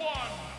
One,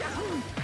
Yahoo!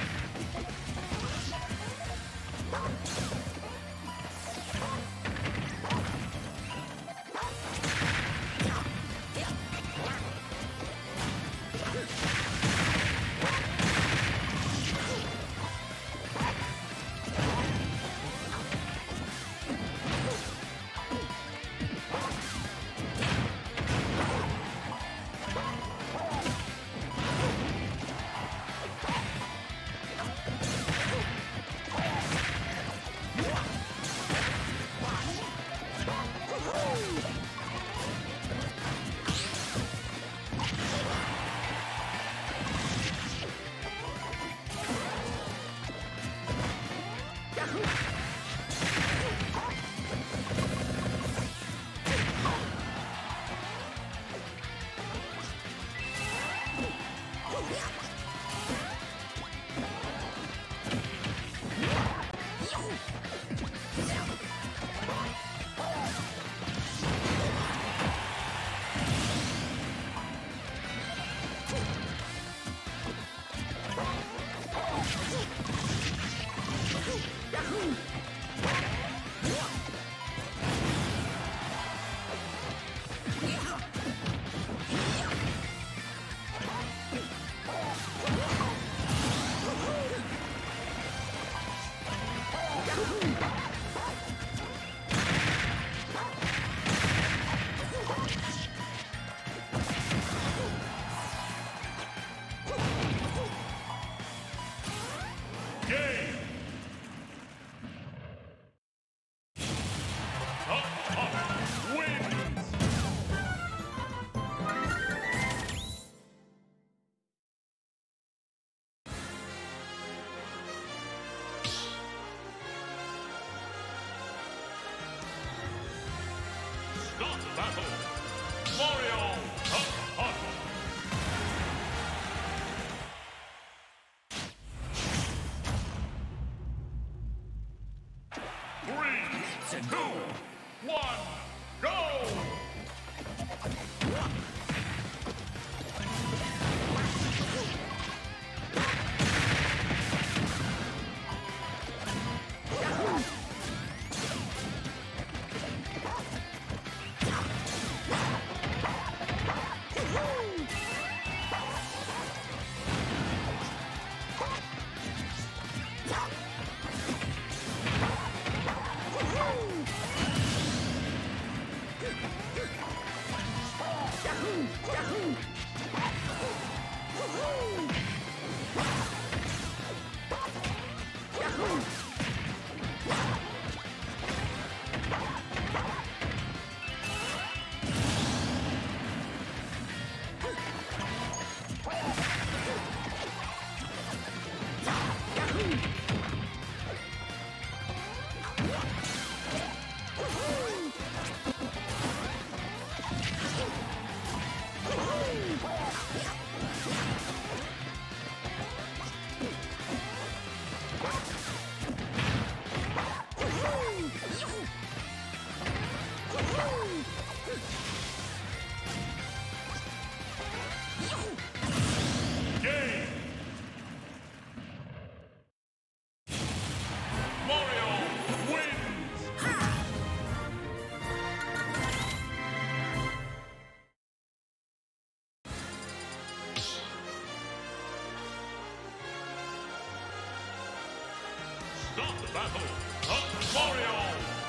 Start the battle of Mario!